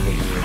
Hallelujah.